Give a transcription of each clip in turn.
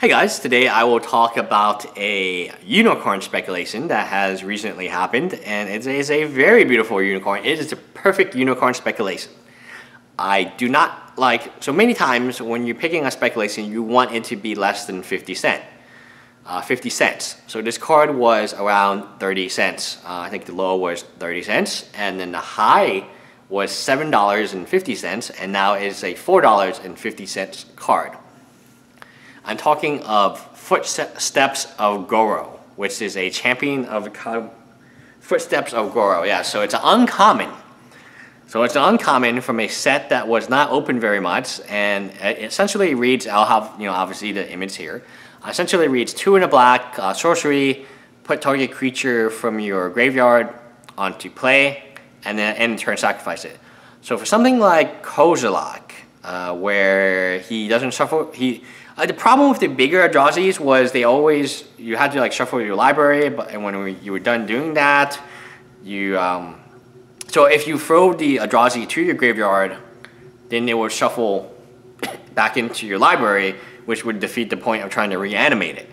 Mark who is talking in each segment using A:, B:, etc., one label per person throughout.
A: Hey guys, today I will talk about a unicorn speculation that has recently happened and it is a very beautiful unicorn. It is a perfect unicorn speculation. I do not like, so many times when you're picking a speculation, you want it to be less than 50 cent. Uh, 50 cents. So this card was around 30 cents. Uh, I think the low was 30 cents and then the high was $7.50 and now it's a $4.50 card. I'm talking of Footsteps of Goryo, which is a champion of Footsteps of Goryo. Yeah, so it's uncommon. So it's uncommon from a set that was not open very much, and essentially reads. I'll have you know obviously the image here. Essentially reads two in a black uh, sorcery. Put target creature from your graveyard onto play, and then end turn sacrifice it. So for something like Kozilek, uh, where he doesn't shuffle, he uh, the problem with the bigger Eldrazi's was they always, you had to like shuffle your library, but and when we, you were done doing that, you, um, so if you throw the Eldrazi to your graveyard, then they will shuffle back into your library, which would defeat the point of trying to reanimate it.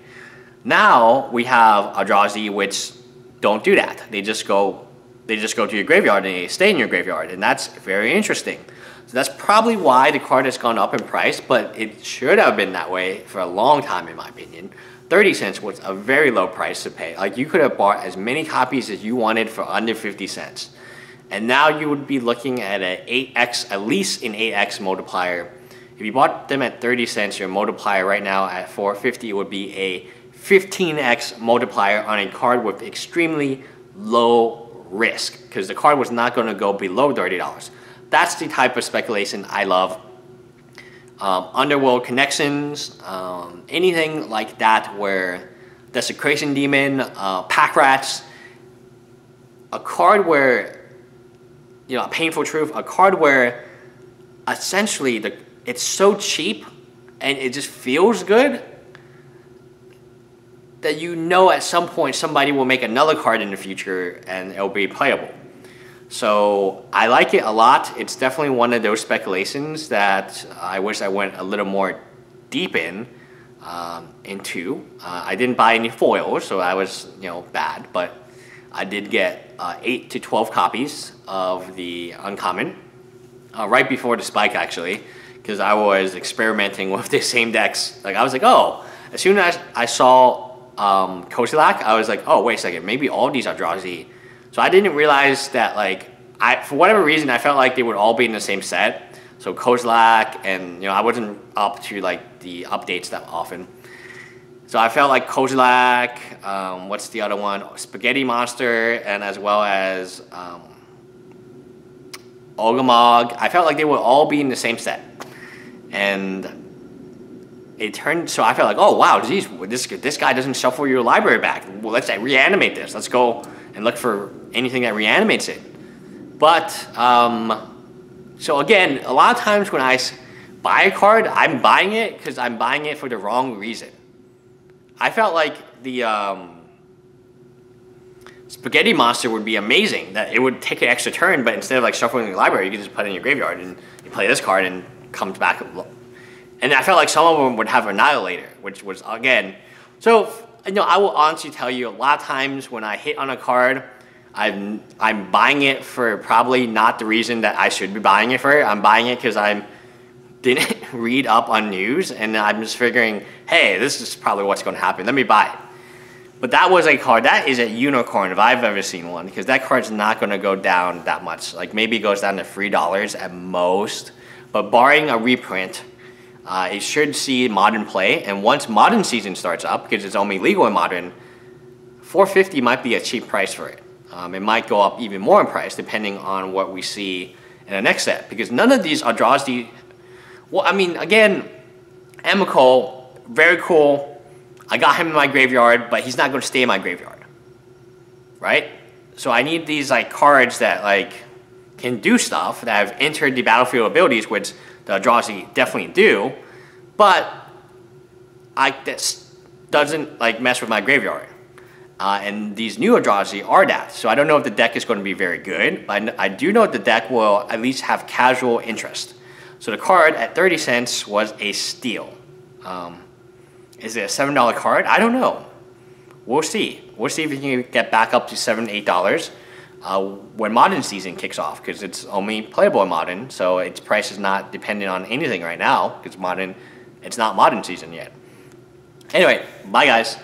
A: Now we have Eldrazi which don't do that. They just go, they just go to your graveyard and they stay in your graveyard, and that's very interesting. So that's probably why the card has gone up in price, but it should have been that way for a long time in my opinion. 30 cents was a very low price to pay. Like you could have bought as many copies as you wanted for under 50 cents. And now you would be looking at an 8x, at least an 8x multiplier. If you bought them at 30 cents, your multiplier right now at 450 would be a 15x multiplier on a card with extremely low risk because the card was not going to go below $30. That's the type of speculation I love. Um, underworld connections, um, anything like that where Desecration Demon, uh, Pack Rats, a card where, you know, a Painful Truth, a card where essentially the, it's so cheap and it just feels good that you know at some point somebody will make another card in the future and it'll be playable. So I like it a lot. It's definitely one of those speculations that I wish I went a little more deep in um, into. Uh, I didn't buy any foils, so I was you know bad, but I did get uh, eight to twelve copies of the uncommon uh, right before the spike actually, because I was experimenting with the same decks. Like I was like, oh, as soon as I saw um, Kozilek, I was like, oh wait a second, maybe all these are Eldrazi so I didn't realize that like I for whatever reason I felt like they would all be in the same set. So Kozilek and you know I wasn't up to like the updates that often. So I felt like Kozilek, um, what's the other one? Spaghetti Monster, and as well as um, Ulamog. I felt like they would all be in the same set. And it turned, so I felt like, oh wow, geez, this, this guy doesn't shuffle your library back. Well, let's reanimate this. Let's go and look for anything that reanimates it. But, um, so again, a lot of times when I buy a card, I'm buying it because I'm buying it for the wrong reason. I felt like the um, Spaghetti Monster would be amazing, that it would take an extra turn, but instead of like shuffling the library, you could just put it in your graveyard and you play this card and comes back. And I felt like some of them would have Annihilator, which was, again, so you know, I will honestly tell you a lot of times when I hit on a card, I'm I'm buying it for probably not the reason that I should be buying it for. I'm buying it because I didn't read up on news and I'm just figuring, hey, this is probably what's going to happen. Let me buy it. But that was a card. That is a unicorn if I've ever seen one because that card's not going to go down that much. Like maybe it goes down to three dollars at most. But barring a reprint, uh, it should see modern play. And once modern season starts up, because it's only legal in modern, 450 might be a cheap price for it. Um, it might go up even more in price depending on what we see in the next set because none of these are draws. The, well, I mean, again, Emrakul, very cool. I got him in my graveyard, but he's not going to stay in my graveyard, right? So I need these like cards that like can do stuff that have entered the battlefield abilities, which the Eldrazi definitely do, but I this doesn't like mess with my graveyard. Uh, and these new Eldrazi are that. So I don't know if the deck is going to be very good, but I do know the deck will at least have casual interest. So the card at 30 cents was a steal. Um, Is it a seven dollar card? I don't know. We'll see. We'll see if we can get back up to 7, eight dollars uh, when modern season kicks off because it's only playable in modern, so its price is not dependent on anything right now because modern, it's not modern season yet. Anyway, bye guys.